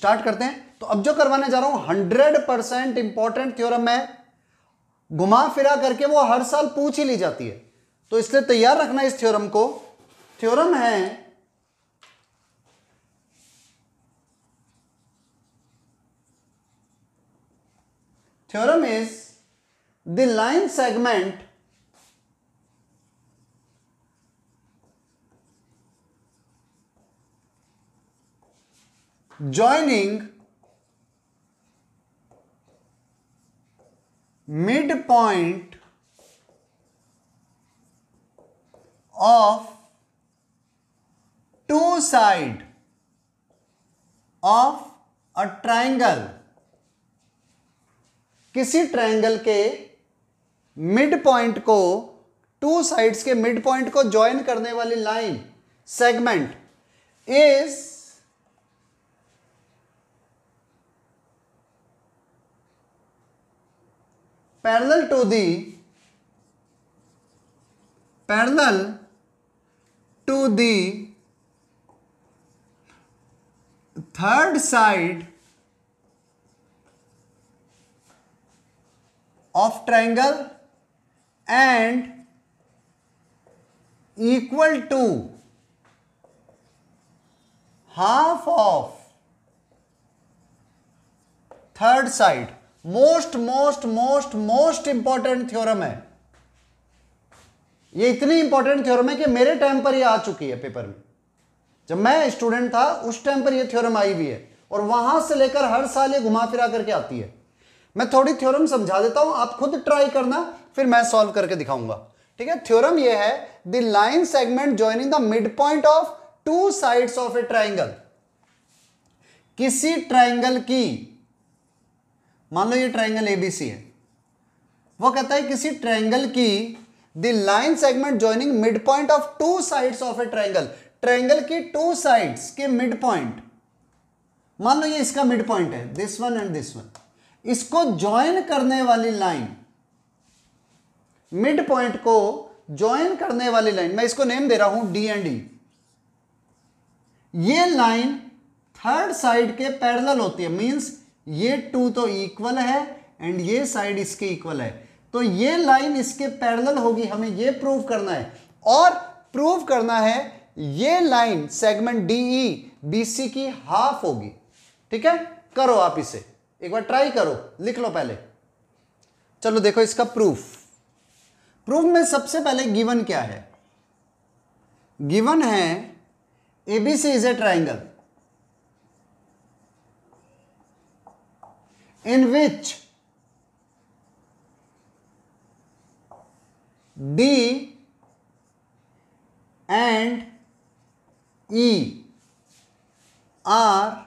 Start करते हैं। तो अब जो करवाने जा रहा हूँ, हंड्रेड परसेंट इंपॉर्टेंट थ्योरम है। घुमा फिरा करके वो हर साल पूछ ही ली जाती है। तो इसलिए तैयार रखना इस थ्योरम को। थ्योरम है theorem is the line segment joining midpoint of two side of a triangle. किसी ट्रायंगल के मिड पॉइंट को टू साइड्स के मिड पॉइंट को ज्वाइन करने वाली line segment is parallel to the parallel to the third side of triangle and equal to half of third side most most most most important theorem है। ये इतनी important theorem है कि मेरे time पर ये आ चुकी है पेपर में। जब मैं स्टूडेंट था, उस टाइम पर ये थ्योरम आई हुई है। और वहाँ से लेकर हर साल ये घुमा फिरा करके आती है। मैं थोड़ी थ्योरम समझा देता हूँ, आप खुद ट्राई करना, फिर मैं सॉल्व करके दिखाऊँगा। ठीक है? थ्योरम ये है the line segment joining the midpoint of two sides of a triangle किसी ट्राइंगल की मान लो ये ट्राइंगल एबीसी है। वो कहता है किसी ट्राइंगल की the line segment joining midpoint of two sides of a triangle triangle की टू साइड्स के मिड पॉइंट मान लो ये इसका मिड पॉइंट है this one and this one इसको ज्वाइन करने वाली लाइन मिड पॉइंट को ज्वाइन करने वाली लाइन मैं इसको नेम दे रहा हूँ डी एंड ई ये लाइन थर्ड साइड के पैरेलल होती है मींस ये टू तो इक्वल है एंड ये साइड इसके इक्वल है। तो ये लाइन इसके पैरेलल होगी, हमें ये प्रूव करना है। और प्रूव करना है, ये लाइन सेगमेंट डीई बीसी की हाफ़ होगी। ठीक है? करो आप इसे। एक बार ट्राई करो। लिख लो पहले। चलो देखो इसका प्रूफ प्रूफ में सबसे पहले गिवन क्या है? गिवन है ABC is a triangle in which D and E are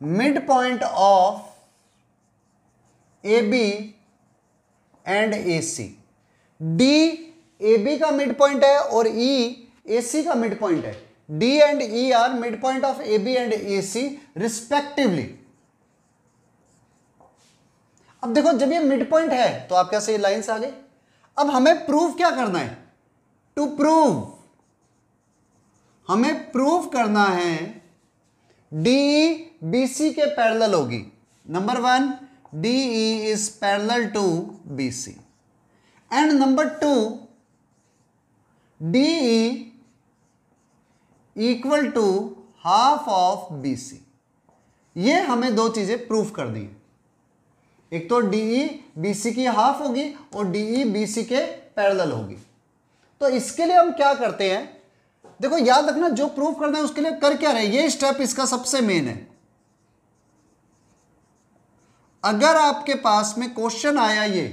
midpoint of AB and AC. D AB का मिड पॉइंट है और E AC का मिड पॉइंट है are midpoint of A B and A C respectively अब देखो, जब ये mid point है तो आप कैसे ये लाइन्स आ गई अब हमें प्रूव क्या करना है? टू प्रूव हमें प्रूव करना है डी बी सी के पैरेलल होगी. Number one D E is parallel to B C and number two D E equal to half of B C ये हमें दो चीज़ें प्रूफ कर दी एक तो डीई बीसी की हाफ़ होगी और डीई बीसी के पैरेलल होगी। तो इसके लिए हम क्या करते हैं? देखो, याद रखना, जो प्रूफ करना है उसके लिए कर क्या रहे ये स्टेप इसका सबसे मेन है। अगर आपके पास में क्वेश्चन आया ये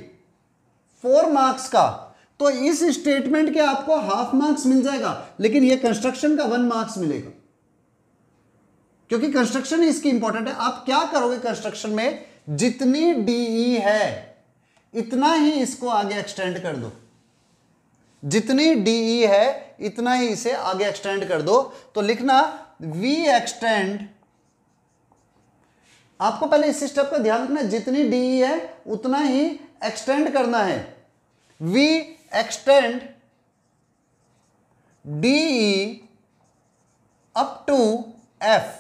फोर मार्क्स का तो इस स्टेटमेंट के आपको हाफ़ मार्क्स मिल जाएगा, लेकिन ये कंस्ट्रक्शन का वन मार्क्स मिलेगा। क्योंकि कंस्ट्रक्शन इसकी इंपॉर्टेंट है। आप क्या करोगे कंस्ट्रक्शन में? जितनी डीई है, इतना ही इसको आगे एक्सटेंड कर दो। जितनी डीई है, इतना ही इसे आगे एक्सटेंड कर दो। तो लिखना वी एक्सटेंड आपको पहले इस स्टेप का ध्यान रखना जितनी डीई है, उतना ही एक्सटेंड करना है। We extend DE up to F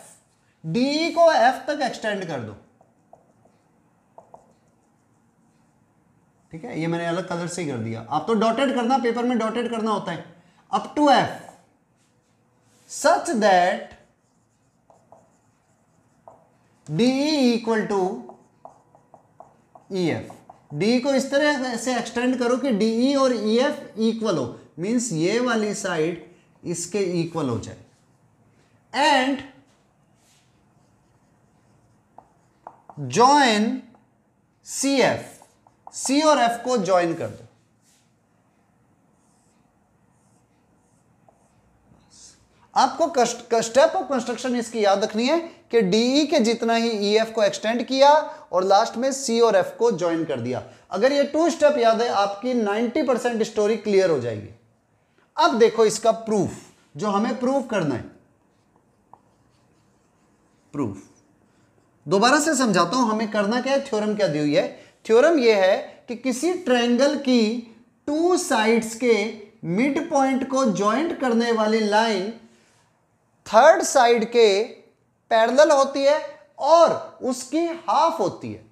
D को एफ़ तक एक्सटेंड कर दो। ठीक है? ये मैंने अलग कलर से ही कर दिया। आप तो डॉटेड करना पेपर में डॉटेड करना होता है। Up to F such that D equal to E F D को इस तरह से एक्सटेंड करो कि डी ई और ई एफ़ इक्वल हो। मींस ये वाली साइड इसके इक्वल हो जाए। And join C F C और एफ़ को ज्वाइन कर दो। आपको स्टेप ऑफ़ कंस्ट्रक्शन इसकी याद रखनी है कि डीई e के जितना ही ई e एफ़ को एक्सटेंड किया और लास्ट में सी और एफ़ को ज्वाइन कर दिया। अगर ये टू स्टेप याद है, आपकी 90 परसेंट स्टोरी क्लियर हो जाएगी। अब देखो इसका प्रूफ जो हमें प्रूफ करना है। प्रूफ दोबारा से समझाता हूँ, हमें करना क्या है? थ्योरम क्या दी हुई है? थ्योरम यह है कि किसी ट्रायंगल की टू साइड्स के मिड पॉइंट को ज्वाइंट करने वाली लाइन थर्ड साइड के पैरेलल होती है और उसकी हाफ़ होती है।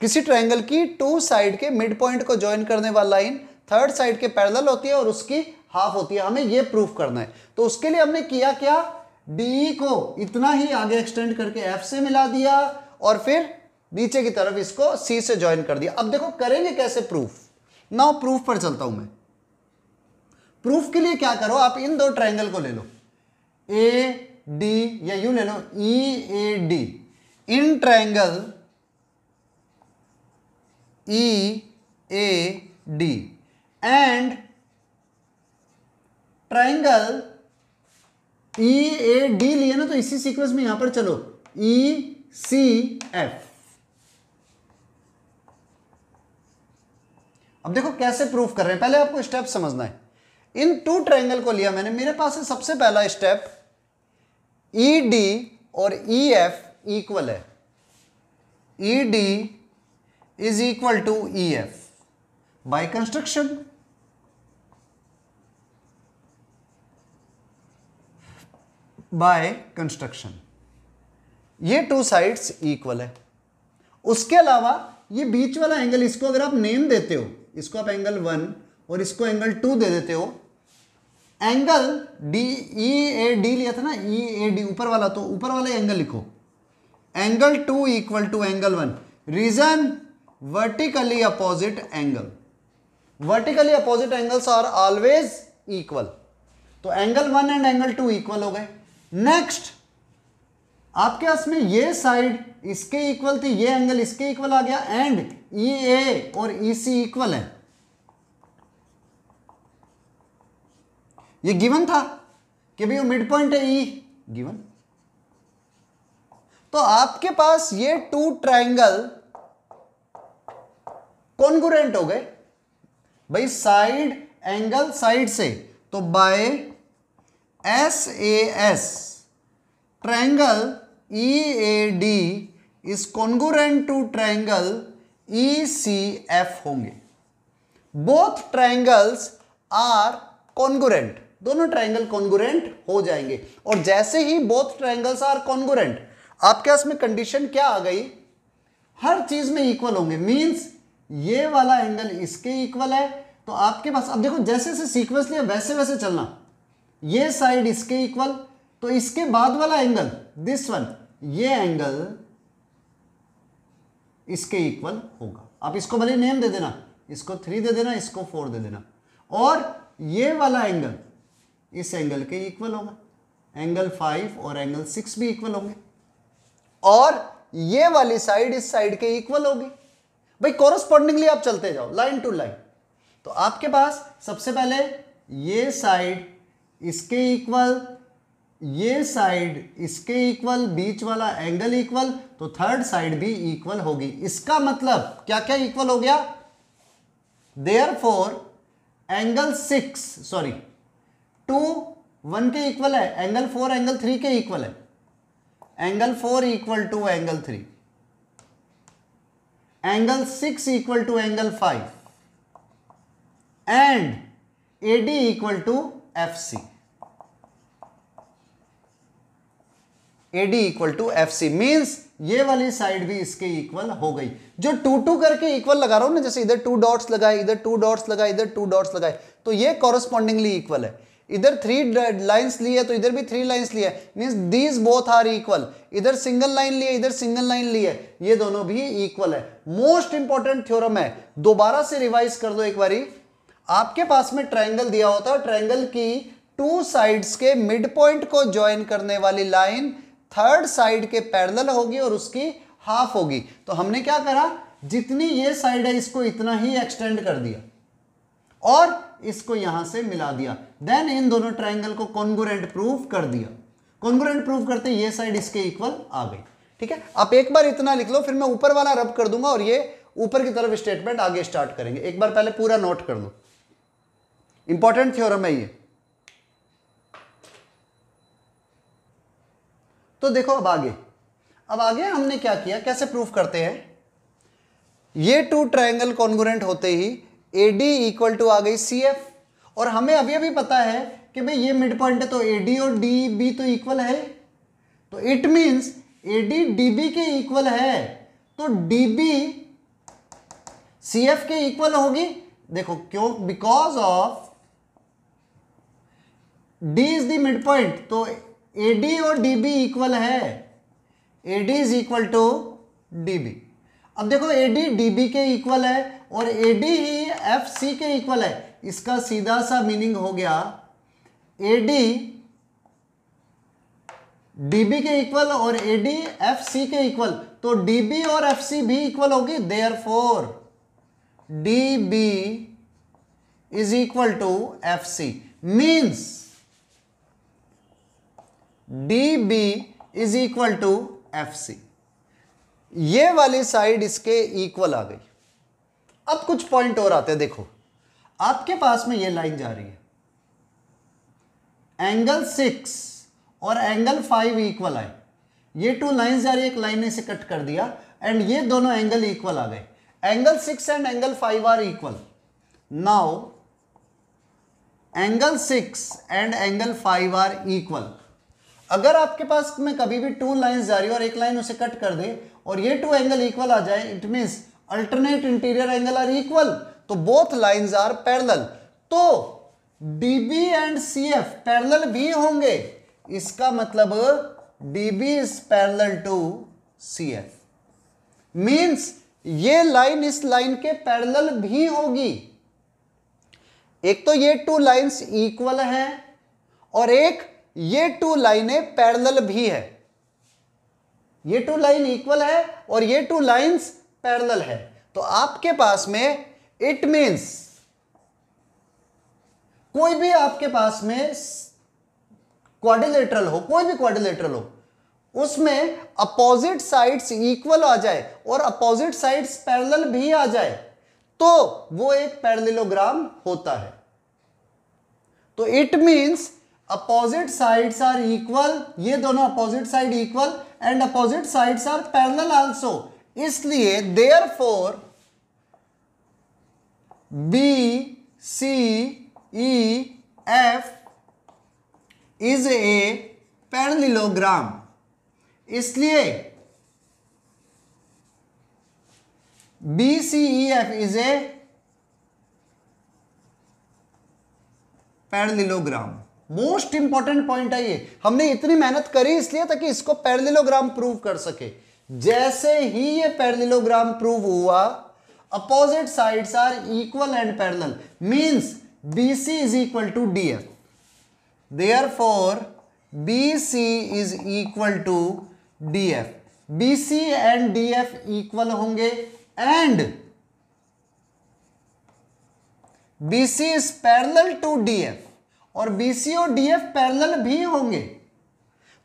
किसी ट्रायंगल की टू साइड के मिड पॉइंट को ज्वाइन करने वाली लाइन थर्ड साइड के पैरेलल होती है और उसकी हाफ़ होती है। हमें यह प्रूफ करना है। तो उसके लिए हमने किया क्या? डी को इतना ही आगे एक्सटेंड करके एफ़ से मिला दिया और फिर नीचे की तरफ़ इसको सी से ज्वाइन कर दिया। अब देखो, करेंगे कैसे प्रूफ नाउ प्रूफ पर चलता हूँ मैं। प्रूफ के लिए क्या करो? आप इन दो ट्रायंगल को ले लो। ए डी या यू ले लो E A D in triangle E A D and triangle E A D लिए ना तो इसी सीक्वेंस में यहाँ पर चलो। ई सी एफ़ अब देखो कैसे प्रूफ कर रहे हैं। पहले आपको स्टेप समझना है। इन टू ट्रायंगल को लिया मैंने। मेरे पास है सबसे पहला स्टेप ई डी और ई एफ़ इक्वल है. E D is equal to E F by construction by construction ये टू साइड्स इक्वल है. उसके अलावा ये बीच वाला एंगल इसको अगर आप नेम देते हो, इसको आप एंगल वन और इसको एंगल टू दे देते हो angle D E A D लिया था ना ई ए डी ऊपर वाला तो ऊपर वाला एंगल लिखो। Angle two equal to angle one. Reason vertically opposite angle vertically opposite angles are always equal तो angle one and angle two equal हो गए। नेक्स्ट आपके पास में ये साइड इसके इक्वल थी, ये एंगल इसके इक्वल आ गया। एंड ई ए और ई सी इक्वल है। ये गिवन था कि भाई वो मिड पॉइंट है ई गिवन। तो आपके पास ये टू ट्राइंगल कॉन्गुरेंट हो गए। भाई साइड एंगल साइड से तो by S A S triangle E A D is congruent to triangle E C F होंगे। बोथ ट्राइंगल्स आर कॉन्गुरेंट दोनों ट्रायंगल कॉन्गुरेंट हो जाएँगे। और जैसे ही बोथ ट्रायंगल्स आर कॉन्गुरेंट आपके पास में कंडीशन क्या आ गई? हर चीज़ में इक्वल होंगे। मींस ये वाला एंगल इसके इक्वल है। तो आपके पास, अब देखो, जैसे जैसे सीक्वेंस लिया, वैसे वैसे चलना। ये साइड इसके इक्वल तो इसके बाद वाला एंगल दिस वन ये एंगल इसके इक्वल होगा। आप इसको भले नेम दे देना, इसको थ्री दे देना, इसको फोर दे देना। और ये वाला एंगल इस एंगल के इक्वल होगा। एंगल फाइव और एंगल सिक्स भी इक्वल होंगे। और ये वाली साइड इस साइड के इक्वल होगी। भाई कोरस्पॉन्डिंगली आप चलते जाओ लाइन टू लाइन तो आपके पास सबसे पहले ये साइड इसके इक्वल ये साइड इसके इक्वल बीच वाला एंगल इक्वल तो थर्ड साइड भी इक्वल होगी। इसका मतलब क्या क्या इक्वल हो गया? Therefore angle six sorry two one के इक्वल है एंगल फोर एंगल थ्री के इक्वल है। Angle four equal to angle three angle six equal to angle five and A D equal to F C A D equal to F C means ये वाली side भी इसके equal हो गई। जो to to करके equal लगा रहा हूँ ना, जैसे इधर टू डॉट्स लगाए, इधर टू डॉट्स लगाए, इधर टू डॉट्स लगाए तो ये कॉरस्पॉन्डिंगली इक्वल है। इधर थ्री लाइंस ली है तो इधर भी थ्री लाइंस ली है। Means these both are equal इधर सिंगल लाइन ली है, इधर सिंगल लाइन ली है। ये दोनों भी इक्वल है। मोस्ट इंपॉर्टेंट थ्योरम है। दोबारा से रिवाइज कर दो एक बारी। आपके पास में ट्रायंगल दिया होता है ट्रायंगल की टू साइड्स के मिड पॉइंट को ज्वाइन करने वाली लाइन थर्ड साइड के पैरेलल होगी और उसकी हाफ़ होगी। तो हमने क्या करा? जितनी ये साइड है, इसको इतना ही एक्सटेंड कर दिया। और इसको यहाँ से मिला दिया। देन इन दोनों ट्राइंगल को कॉन्गोरेंट प्रूव कर दिया। कॉन्गुरेंट प्रूव करते ये साइड इसके इक्वल आ गई ठीक है? आप एक बार इतना लिख लो, फिर मैं ऊपर वाला रब कर दूँगा और ये ऊपर की तरफ़ स्टेटमेंट आगे स्टार्ट करेंगे। एक बार पहले पूरा नोट कर लो। इंपॉर्टेंट थ्योरम है ये। तो देखो अब आगे। अब आगे हमने क्या किया? कैसे प्रूफ करते हैं? ये टू ट्रायंगल कॉन्गोरेंट होते ही ए डी इक्वल टू आ गई सी एफ़ और हमें अभी अभी पता है कि भाई ये मिड पॉइंट है तो ए डी और डी बी तो इक्वल है। तो it means A D D B के इक्वल है। तो डी बी सी एफ़ के इक्वल होगी। देखो, क्यों? Because of D is the mid point तो ए डी और डी बी इक्वल है। A D is equal to D B अब देखो ए डी डी बी के इक्वल है। और A D he F C के इक्वल है। इसका सीधा सा मीनिंग हो गया ए डी डीबी के इक्वल और ए डी एफ़ सी के इक्वल तो डीबी और एफ़ सी भी इक्वल होगी therefore D B is equal to F C means D B is equal to F C ये वाली साइड इसके इक्वल आ गई। अब कुछ पॉइंट और आते हैं, देखो। आपके पास में ये लाइन जा रही है। एंगल सिक्स और एंगल फाइव इक्वल आए। ये टू लाइन जा रही है, एक लाइन ने से कट कर दिया एंड ये दोनों एंगल इक्वल आ गए। Angle six and angle five are equal now angle six and angle five are equal अगर आपके पास में कभी भी टू लाइंस जा रही है और एक लाइन उसे कट कर दे, और ये टू एंगल इक्वल आ जाए it means alternate interior angle are equal तो बोथ लाइंस आर पैरेलल तो DB and C F parallel भी होंगे. इसका मतलब DB is parallel to C F means ये लाइन इस लाइन के पैरेलल भी होगी. एक तो ये टू लाइंस इक्वल है और एक ये टू लाइनें पैरेलल भी है. ये टू लाइन इक्वल है और ये टू लाइंस पैरेलल है। तो आपके पास में इट मींस कोई भी आपके पास में क्वाड्रिलेटरल हो, कोई भी क्वाड्रिलेटरल हो, उसमें अपोजिट साइड्स इक्वल आ जाए और अपोजिट साइड्स पैरेलल भी आ जाए तो वो एक पैरेललोग्राम होता है। तो it means opposite sides are equal ये दोनों opposite side equal and opposite sides are parallel also इसलिए therefore B C E F is a parallelogram इसलिए B C E F is a parallelogram most important point है ये. हमने इतनी मेहनत करी इसलिए ताकि इसको पैरेललोग्राम प्रूव कर सके. जैसे ही ये पैरेललोग्राम प्रूव हुआ opposite sides are equal and parallel means BC is equal to DF. Therefore, BC is equal to DF. BC and DF equal होंगे and BC is parallel to DF और BC और DF parallel भी होंगे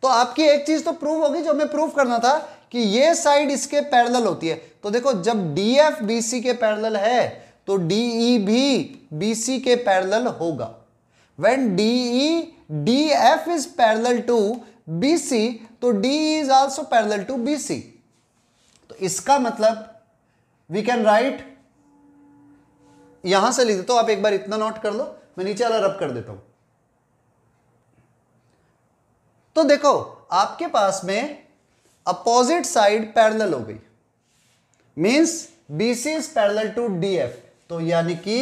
तो आपकी एक चीज़ तो prove होगी जो हमें प्रूव करना था कि ये साइड इसके पैरेलल होती है। तो देखो, जब डी एफ़ बी सी के पैरेलल है तो DE भी बी सी के पैरेलल होगा। When D E D F is is to B C तो D is is also to B C तो इसका मतलब वी कैन राइट यहाँ से लिख देता हूँ, आप एक बार इतना नोट कर लो, मैं नीचे वाला रब कर देता हूँ। तो देखो, आपके पास में अपोजिट साइड पैरेलल हो गई। Means BC is parallel to DF तो यानी कि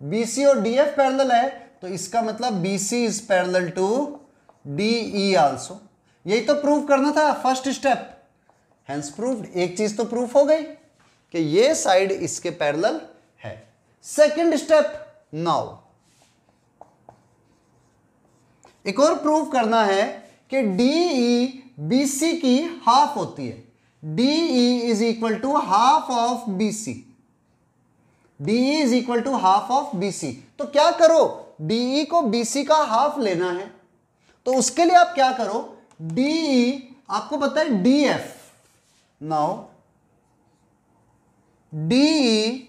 बीसी और डीएफ पैरेलल है तो इसका मतलब BC is parallel to DE also यही तो प्रूव करना था फ़र्स्ट स्टेप हैंस प्रूव्ड एक चीज़ तो प्रूफ हो गई कि ये साइड इसके पैरेलल है। सेकंड स्टेप नाउ एक और प्रूफ करना है कि डीई बीसी की हाफ़ होती है। DE is equal to half of BC DE is equal to half of BC तो क्या करो? डीई को बीसी का हाफ़ लेना है। तो उसके लिए आप क्या करो? डीई आपको पता है डीएफ नाउ डीई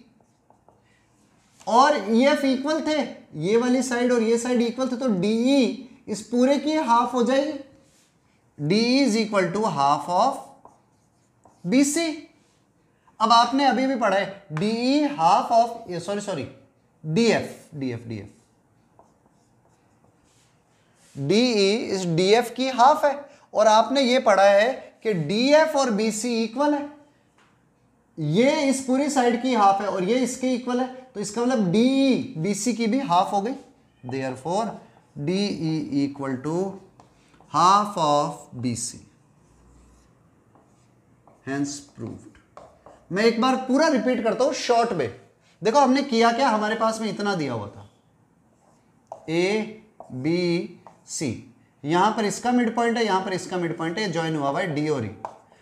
और ईएफ इक्वल थे। ये वाली साइड और ये साइड इक्वल थे तो डीई इस पूरे की हाफ़ हो जाएगी। D is equal to half of B C अब आपने अभी भी पढ़ा है DE half of sorry sorry DF DF DF DE इस डीएफ की हाफ़ है, और आपने ये पढ़ा है कि डी एफ़ और बी सी इक्वल है. ये इस पूरी साइड की हाफ़ है और ये इसके इक्वल है तो इसका मतलब डी बी सी की भी हाफ़ हो गई. Therefore DE equal to half of BC hence proved मैं एक बार पूरा रिपीट करता हूँ शॉर्ट में देखो, हमने किया क्या? हमारे पास में इतना दिया हुआ था. ए बी सी यहाँ पर इसका मिड पॉइंट है, यहाँ पर इसका मिड पॉइंट है ज्वाइन हुआ हुआ है डी और ई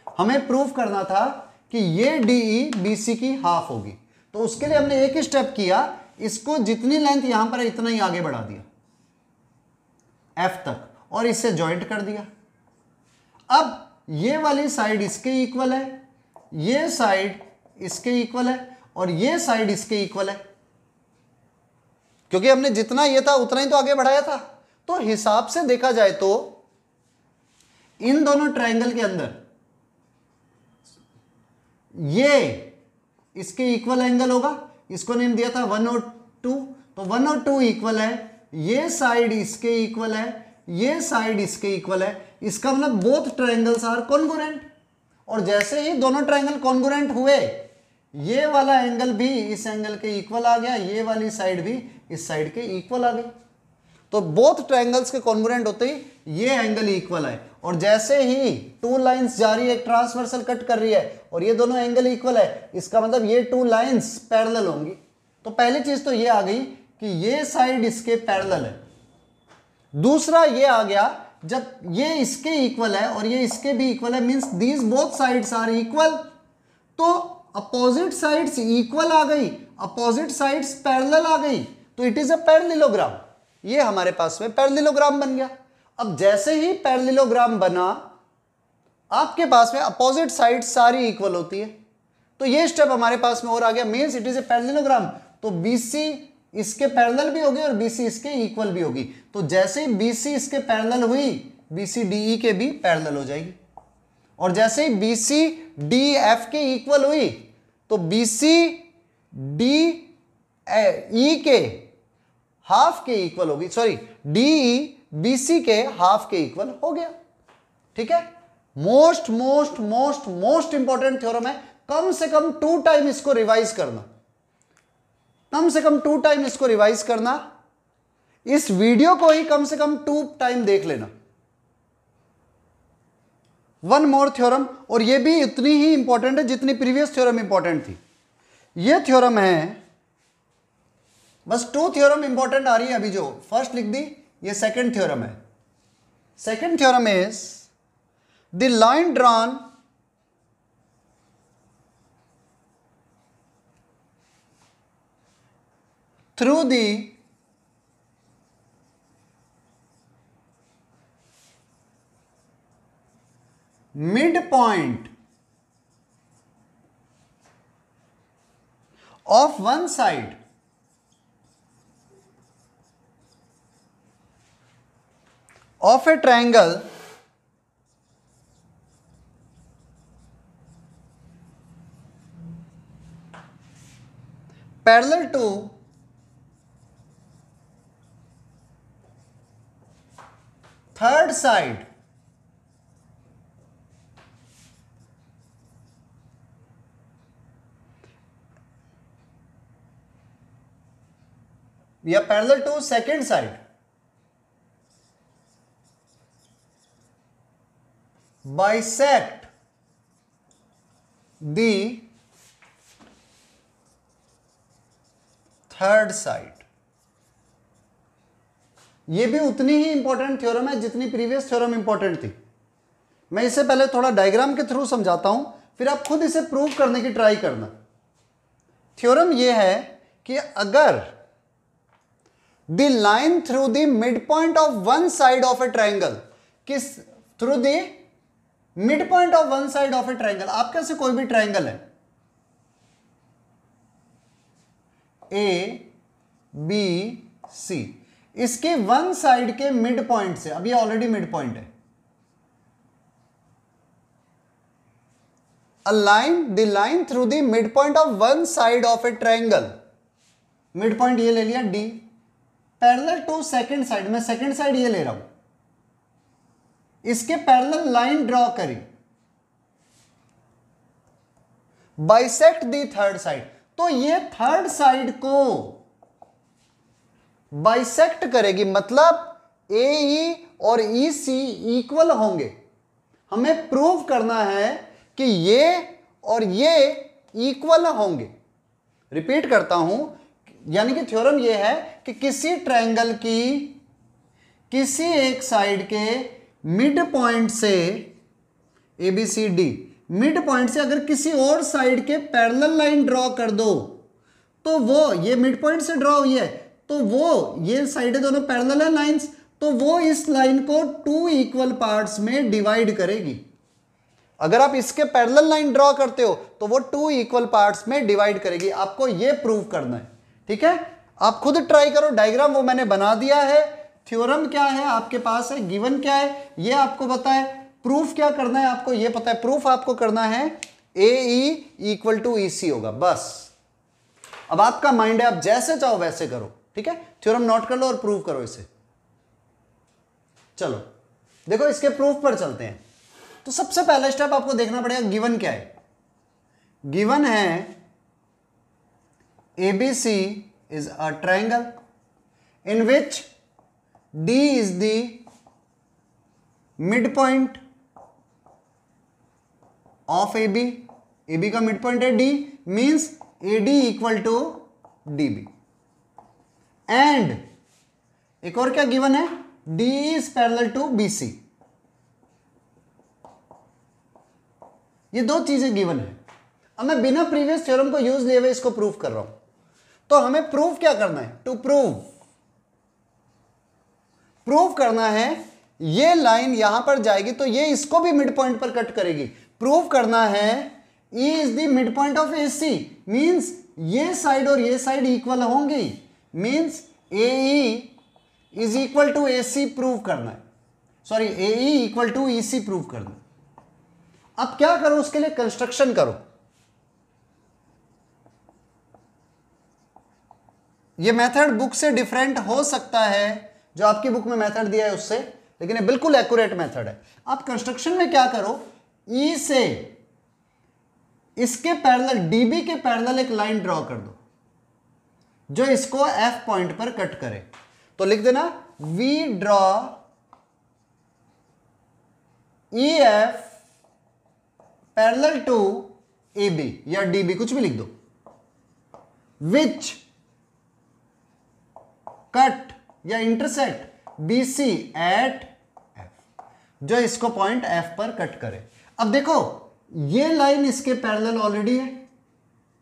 हमें प्रूव करना था कि ये डीई बीसी की हाफ़ होगी. तो उसके लिए हमने एक ही स्टेप किया, इसको जितनी लेंथ यहाँ पर है, इतना ही आगे बढ़ा दिया. एफ़ तक. और इससे ज्वाइंट कर दिया। अब ये वाली साइड इसके इक्वल है, ये साइड इसके इक्वल है और ये साइड इसके इक्वल है। क्योंकि हमने जितना ये था, उतना ही तो आगे बढ़ाया था। तो हिसाब से देखा जाए तो इन दोनों ट्रायंगल के अंदर ये इसके इक्वल एंगल होगा। इसको नेम दिया था वन और टू तो वन और टू इक्वल है, ये साइड इसके इक्वल है ये साइड इसके इक्वल है। इसका मतलब बोथ ट्रायंगल्स आर कॉन्गुरेंट और जैसे ही दोनों ट्रायंगल कॉन्गोरेंट हुए, ये वाला एंगल भी इस एंगल के इक्वल आ गया, ये वाली साइड भी इस साइड के इक्वल आ गई। तो बोथ ट्रायंगल्स के कॉन्गोरेंट होते ही ये एंगल इक्वल है। और जैसे ही टू लाइंस जा रही है ट्रांसवर्सल कट कर रही है, और ये दोनों एंगल इक्वल है, इसका मतलब ये टू लाइंस पैरेलल होंगी। तो पहली चीज़ तो ये आ गई कि ये साइड इसके पैरेलल है। दूसरा ये आ गया, जब ये इसके इक्वल है और ये इसके भी इक्वल है means these both sides are equal तो अपोजिट साइड्स इक्वल आ गई अपोजिट साइड्स पैरेलल आ गई तो इट इज़ अ पैरेललोग्राम ये हमारे पास में पैरेललोग्राम बन गया। अब जैसे ही पैरेललोग्राम बना, आपके पास में अपोजिट साइड सारी इक्वल होती है। तो ये स्टेप हमारे पास में और आ गया means it is a parallelogram तो बीसी इसके पैरेलल भी होगी और बीसी इसके इक्वल भी होगी। तो जैसे ही बीसी इसके पैरेलल हुई बीसी डीई के भी पैरेलल हो जाएगी। और जैसे ही बीसी डी एफ़ के इक्वल हुई तो बीसी डी ई के हाफ़ के इक्वल होगी। सॉरी डीई बीसी के हाफ़ के इक्वल हो गया। ठीक है? Most most most most important theorem है, कम से कम टू टाइम इसको रिवाइज करना। कम से कम टू टाइम इसको रिवाइज करना। इस वीडियो को ही कम से कम टू टाइम देख लेना। वन मोर थ्योरम और ये भी उतनी ही इंपॉर्टेंट है जितनी प्रीवियस थ्योरम इंपॉर्टेंट थी। ये थ्योरम है, बस टू थ्योरम इंपॉर्टेंट आ रही है अभी जो फ़र्स्ट लिख दी, ये सेकंड थ्योरम है। Second theorem is the line drawn through the midpoint of one side of a triangle parallel to third side. We are parallel to second side. Bisect the third side. ये भी उतनी ही important theorem है जितनी previous theorem important थी। मैं इसे पहले थोड़ा डायग्राम के थ्रू समझाता हूँ, फिर आप खुद इसे प्रूव करने की ट्राई करना। थ्योरम यह है कि अगर the line through the mid point of one side of a triangle किस through the mid point of one side of a triangle आपके से कोई भी ट्राइंगल है? ए बी सी इसके वन साइड के मिड पॉइंट से, अब अभी ऑलरेडी मिड पॉइंट है। A the line through the mid point of one side of a triangle. Mid point ये ले लिया D parallel to second side में सेकंड साइड ये ले रहा हूँ। इसके पैरेलल लाइन ड्रॉ करी। बाइसेक्ट दी थर्ड साइड तो ये थर्ड साइड को बाइसेक्ट करेगी मतलब ए ई e और ई सी इक्वल होंगे। हमें प्रूव करना है कि ये और ये इक्वल होंगे। रिपीट करता हूँ, यानी कि थ्योरम ये है कि किसी ट्रायंगल की, किसी एक साइड के मिड पॉइंट से A B C D mid point से अगर किसी और साइड के पैरेलल लाइन ड्रॉ कर दो तो वो, ये मिड पॉइंट से ड्रॉ हुई है तो वो, ये साइड दोनों पैरेलल है लाइंस तो वो इस लाइन को टू इक्वल पार्ट्स में डिवाइड करेगी। अगर आप इसके पैरेलल लाइन ड्रॉ करते हो तो वो टू इक्वल पार्ट्स में डिवाइड करेगी। आपको ये प्रूव करना है, ठीक है? आप खुद ट्राई करो डायग्राम वो मैंने बना दिया है। थ्योरम क्या है आपके पास है गिवन क्या है, ये आपको पता है प्रूफ क्या करना है आपको, ये पता है। प्रूफ आपको करना है ए इक्वल टू ई सी होगा, बस। अब आपका माइंड है, आप जैसे चाहो वैसे करो। ठीक है? थ्योरम नोट कर लो और प्रूव करो इसे। चलो, देखो इसके प्रूफ पर चलते हैं। तो सबसे पहला स्टेप आपको देखना पड़ेगा गिवन क्या है। गिवन है ABC is a triangle in which D is the mid point of A B A B का मिड पॉइंट है D means A D equal to D B and एक और क्या गिवन है? D is parallel to B C ये दो चीज़ें given है। अब मैं बिना प्रीवियस थ्योरम को यूज़ लिए हुए इसको प्रूव कर रहा हूँ। तो हमें प्रूव क्या करना है? टू प्रूव प्रूव करना है, ये लाइन यहाँ पर जाएगी तो ये इसको भी मिड पॉइंट पर कट करेगी। प्रूव करना है E is the mid point of A C means ये साइड और ये साइड इक्वल होंगी। Means A is equal to A C prove करना है। Sorry A equal to E C prove करना अब क्या करो, उसके लिए कंस्ट्रक्शन करो। ये मेथड बुक से डिफरेंट हो सकता है, जो आपकी बुक में मेथड दिया है उससे, लेकिन ये बिल्कुल एक्यूरेट मेथड है। आप कंस्ट्रक्शन में क्या करो ई e से, इसके पैरेलल डीबी के पैरेलल एक लाइन ड्रॉ कर दो। जो इसको एफ़ पॉइंट पर कट करे। तो लिख देना we draw E F parallel to A B या डी बी कुछ भी लिख दो। विच कट या intersect B C at F जो इसको पॉइंट एफ़ पर कट करे। अब देखो, ये लाइन इसके पैरेलल ऑलरेडी है।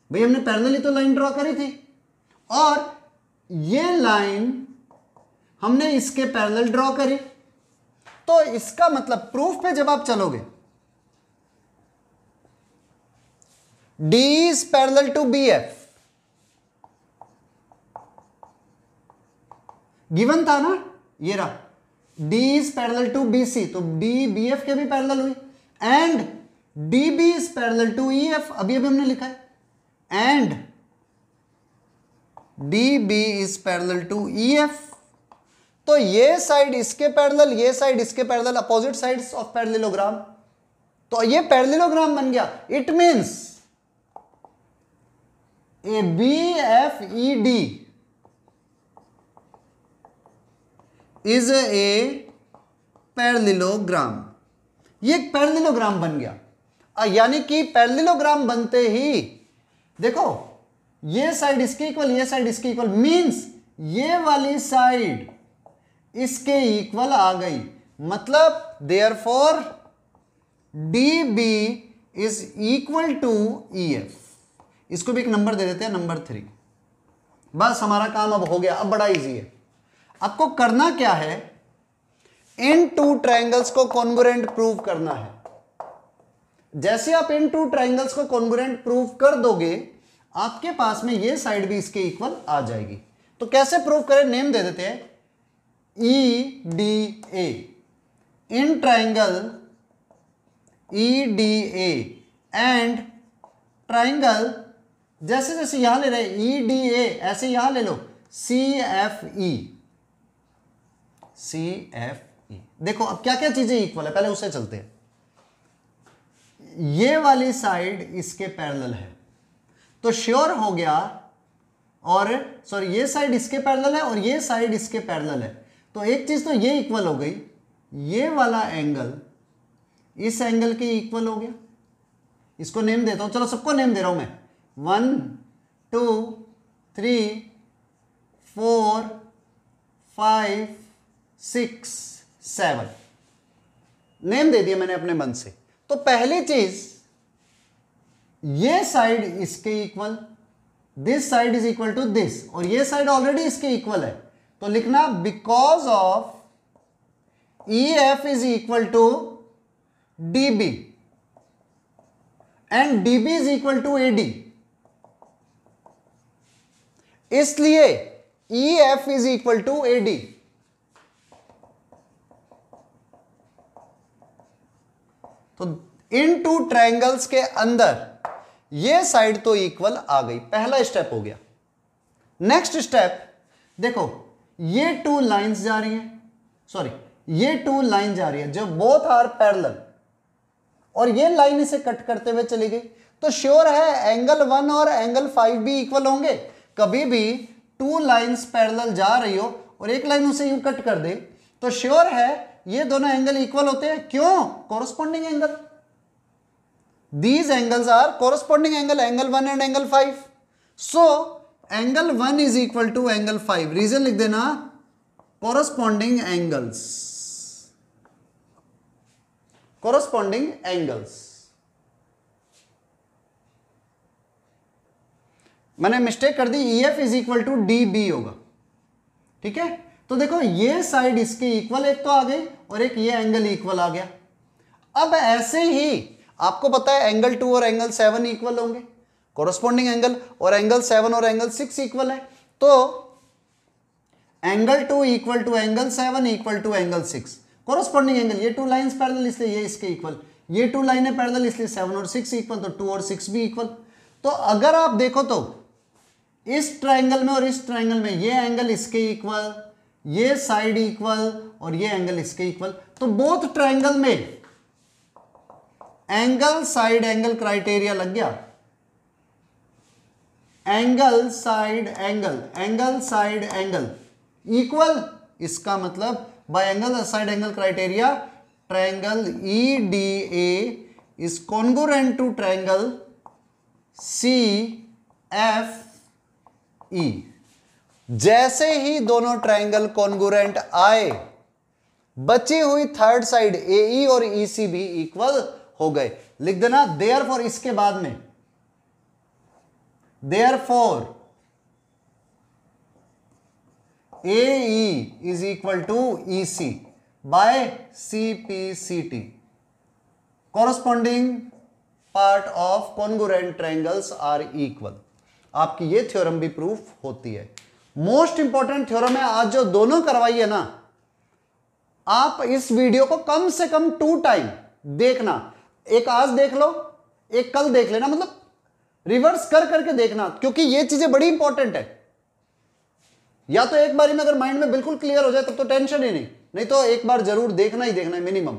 भाई, हमने पैरेलल ही तो लाइन ड्रॉ करी थी। और ये लाइन हमने इसके पैरेलल ड्रॉ करी। तो इसका मतलब प्रूफ पे जब आप चलोगे, D is to B F given था ना? ये रहा। D is to B C तो डी बी एफ़ के भी पैरेलल हुई। And DB is to E F अभी अभी हमने लिखा है। And DB is to E F. तो ये साइड इसके पैरेलल, ये साइड इसके parallel, opposite sides of parallelogram. तो ये पैरेललोग्राम बन गया। It means A B F E D is a parallelogram ये एक पैरलिलोग्राम बन गया। यानी कि पैरलिलोग्राम बनते ही, देखो ये साइड इसके इक्वल ये साइड इसके इक्वल मींस ये वाली साइड इसके इक्वल आ गई। मतलब therefore D B is equal to E F इसको भी एक नंबर दे देते हैं नंबर थ्री बस हमारा काम अब हो गया, अब बड़ा इजी है। आपको करना क्या है? इन टू ट्रायंगल्स को कॉन्गुरेंट प्रूव करना है। जैसे आप इन टू ट्रायंगल्स को कॉन्गुरेंट प्रूव कर दोगे आपके पास में ये साइड भी इसके इक्वल आ जाएगी। तो कैसे प्रूव करें? नेम दे देते हैं। E D A in triangle E D A and triangle जैसे जैसे यहाँ ले रहे ई डी ए ऐसे यहाँ ले लो। सी एफ़ ई सी एफ़ ई देखो, अब क्या क्या चीज़ें इक्वल है? पहले उससे चलते हैं। ये वाली साइड इसके पैरेलल है। तो श्योर हो गया और सॉरी, ये साइड इसके पैरेलल है और ये साइड इसके पैरेलल है। तो एक चीज़ तो ये इक्वल हो गई, ये वाला एंगल इस एंगल के इक्वल हो गया। इसको नेम देता हूँ, चलो सबको नेम दे रहा हूँ मैं। One two three four five six seven name दे दिया मैंने अपने मन से। तो पहली चीज़ ये साइड इसके equal this side is equal to this और ये साइड ऑलरेडी इसके इक्वल है। तो लिखना because of E F is equal to D B and D B is equal to A D इसलिए E F is equal to A D तो इन two triangles के अंदर ये साइड तो इक्वल आ गई। पहला स्टेप हो गया। नेक्स्ट स्टेप देखो, ये टू लाइंस जा रही हैं। सॉरी ये टू लाइन जा रही है। जो बोथ आर पैरेलल और ये लाइन इसे कट करते हुए चली गई तो श्योर है एंगल वन और एंगल फाइव भी इक्वल होंगे। कभी भी टू लाइंस पैरेलल जा रही हो, और एक लाइन उसे यूँ कट कर दे तो श्योर है, ये दोनों एंगल इक्वल होते हैं। क्यों? Corresponding angle these angles are corresponding angle angle 1 and angle 5 so angle 1 is equal to angle 5 reason लिख देना corresponding angles corresponding angles मैंने मिस्टेक कर दी E F is equal to D B होगा ठीक है तो देखो ये साइड इसके इक्वल एक तो आ गई और एक ये एंगल इक्वल आ गया अब ऐसे ही आपको पता है एंगल टू और एंगल सेवन इक्वल होंगे। कोरोस्पॉन्डिंग एंगल और एंगल सेवन और एंगल सिक्स इक्वल है। तो angle two equal to angle seven equal to angle six corresponding angle ये टू लाइंस पैरेलल इसलिए ये इसके इक्वल ये टू लाइनें पैरेलल इसलिए सेवन और सिक्स इक्वल तो टू और सिक्स भी इक्वल तो अगर आप देखो तो इस ट्राइंगल में और इस ट्राइंगल में ये एंगल इसके इक्वल ये साइड इक्वल और ये एंगल इसके इक्वल तो बोथ ट्राइंगल में एंगल, साइड एंगल क्राइटेरिया लग गया। Angle, side angle angle, side angle. Equal इसका मतलब by angle side angle criteria triangle E D A is congruent to triangle C F E जैसे ही दोनों ट्रायंगल कॉन्गोरेंट आए, बची हुई थर्ड साइड ए ई और ई सी भी इक्वल हो गए। लिख देना देयर फॉर इसके बाद में। Therefore A is equal to E C by C P C T corresponding part of congruent triangles are equal आपकी ये थ्योरम भी प्रूफ होती है। मोस्ट इंपॉर्टेंट थ्योरम है, आज जो दोनों करवाई है ना, आप इस वीडियो को कम से कम टू टाइम देखना। एक आज देख लो, एक कल देख लेना मतलब रिवर्स कर करके देखना, क्योंकि ये चीज़ें बड़ी इंपॉर्टेंट है। या तो एक बार में अगर माइंड में बिल्कुल क्लियर हो जाए, तब तो टेंशन ही नहीं नहीं तो एक बार ज़रूर देखना ही देखना है मिनिमम